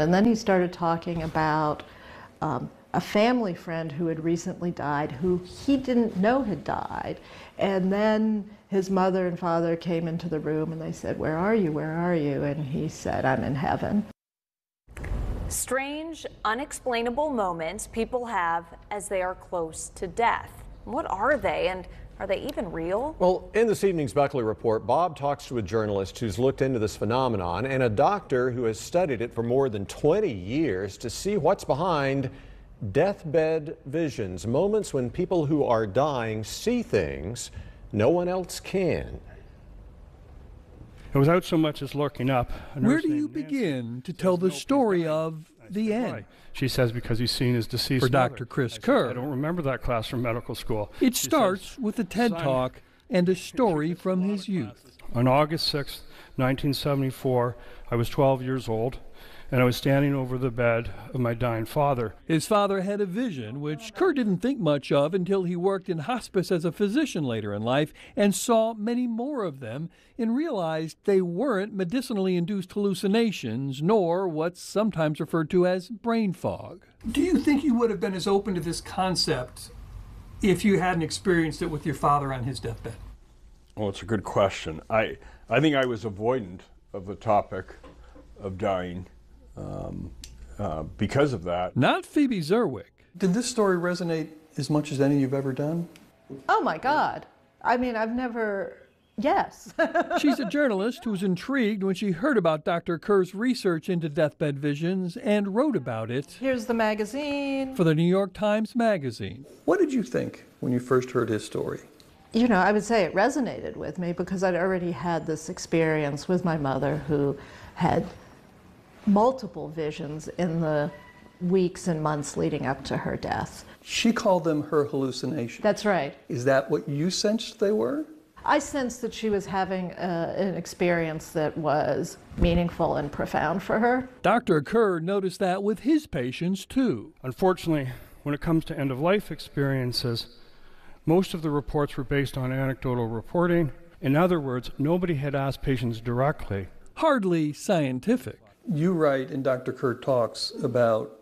And then he started talking about um, a family friend who had recently died who he didn't know had died. And then his mother and father came into the room and they said, Where are you? Where are you? And he said, I'm in heaven. Strange, unexplainable moments people have as they are close to death. What are they and are they even real? Well, in this evening's Buckley Report, Bob talks to a journalist who's looked into this phenomenon and a doctor who has studied it for more than 20 years to see what's behind deathbed visions, moments when people who are dying see things no one else can. It without so much as looking up. Where do you begin to tell the story of the end? She says because he's seen his deceased For mother. Dr. Chris I said, Kerr. I don't remember that class from medical school. It She starts says, with a TED Simon- Talk and a story from his youth. On August 6, 1974, I was 12 years old, and I was standing over the bed of my dying father. His father had a vision, which Kerr didn't think much of until he worked in hospice as a physician later in life and saw many more of them and realized they weren't medicinally induced hallucinations nor what's sometimes referred to as brain fog. Do you think you would have been as open to this concept if you hadn't experienced it with your father on his deathbed? Well, it's a good question. I, I think I was avoidant of the topic of dying um, uh, because of that. Not Phoebe Zerwick. Did this story resonate as much as any you've ever done? Oh my God. I mean, I've never, yes. She's a journalist who was intrigued when she heard about Dr. Kerr's research into deathbed visions and wrote about it Here's the magazine. for the New York Times Magazine. What did you think when you first heard his story? you know, I would say it resonated with me because I'd already had this experience with my mother who had multiple visions in the weeks and months leading up to her death. She called them her hallucinations. That's right. Is that what you sensed they were? I sensed that she was having uh, an experience that was meaningful and profound for her. Dr. Kerr noticed that with his patients too. Unfortunately, when it comes to end of life experiences, most of the reports were based on anecdotal reporting. In other words, nobody had asked patients directly. Hardly scientific. You write in Dr. Kerr Talks about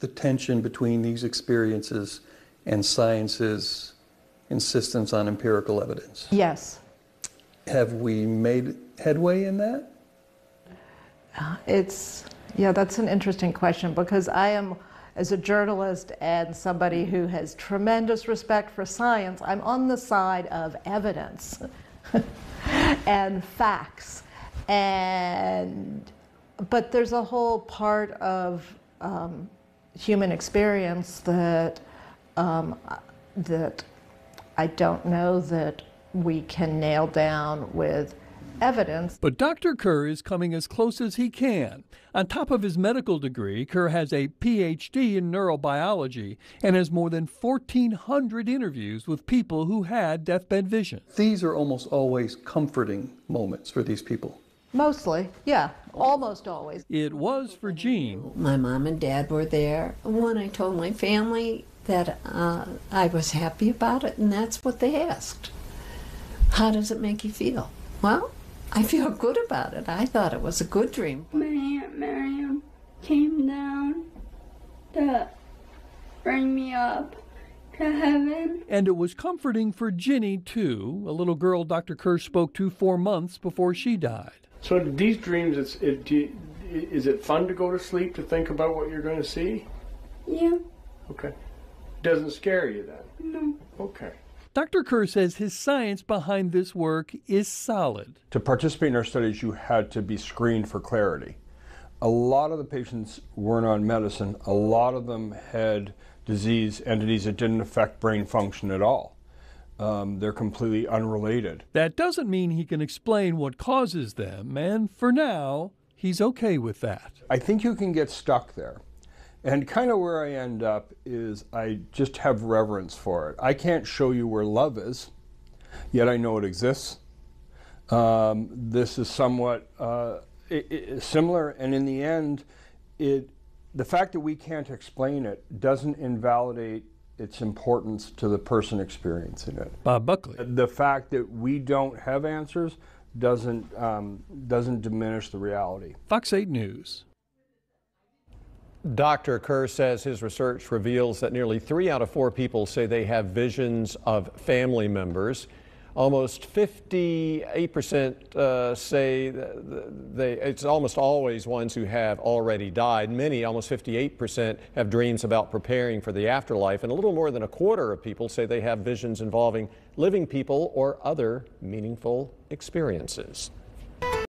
the tension between these experiences and science's insistence on empirical evidence. Yes. Have we made headway in that? Uh, it's, yeah, that's an interesting question because I am, as a journalist and somebody who has tremendous respect for science, I'm on the side of evidence and facts. And, but there's a whole part of um, human experience that, um, that I don't know that we can nail down with evidence. But Dr. Kerr is coming as close as he can. On top of his medical degree, Kerr has a PhD in neurobiology and has more than 1,400 interviews with people who had deathbed visions. These are almost always comforting moments for these people. Mostly, yeah, almost always. It was for Jean. My mom and dad were there. When I told my family that uh, I was happy about it, and that's what they asked. How does it make you feel? Well, I feel good about it. I thought it was a good dream. My Aunt Miriam came down to bring me up to heaven. And it was comforting for Ginny, too, a little girl Dr. Kerr spoke to four months before she died. So these dreams, it's it, do you, is it fun to go to sleep to think about what you're going to see? Yeah. Okay. Doesn't scare you then? No. Okay. Dr. Kerr says his science behind this work is solid. To participate in our studies, you had to be screened for clarity. A lot of the patients weren't on medicine. A lot of them had disease entities that didn't affect brain function at all. Um, they're completely unrelated. That doesn't mean he can explain what causes them, and for now, he's okay with that. I think you can get stuck there. And kind of where I end up is I just have reverence for it. I can't show you where love is, yet I know it exists. Um, this is somewhat uh, i i similar, and in the end, it the fact that we can't explain it doesn't invalidate its importance to the person experiencing it. Bob Buckley. The fact that we don't have answers doesn't um, doesn't diminish the reality. Fox 8 News. Dr. Kerr says his research reveals that nearly three out of four people say they have visions of family members. Almost 58% uh, say they, it's almost always ones who have already died. Many, almost 58%, have dreams about preparing for the afterlife. And a little more than a quarter of people say they have visions involving living people or other meaningful experiences.